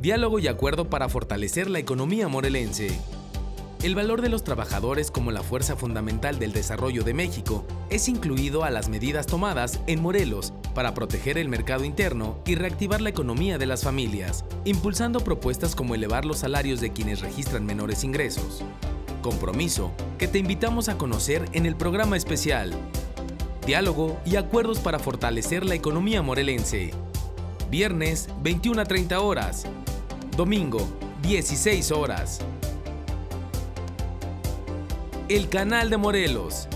Diálogo y acuerdo para fortalecer la economía morelense. El valor de los trabajadores como la fuerza fundamental del desarrollo de México es incluido a las medidas tomadas en Morelos para proteger el mercado interno y reactivar la economía de las familias, impulsando propuestas como elevar los salarios de quienes registran menores ingresos. Compromiso que te invitamos a conocer en el programa especial. Diálogo y acuerdos para fortalecer la economía morelense. Viernes 21 a 30 horas. Domingo 16 horas. El canal de Morelos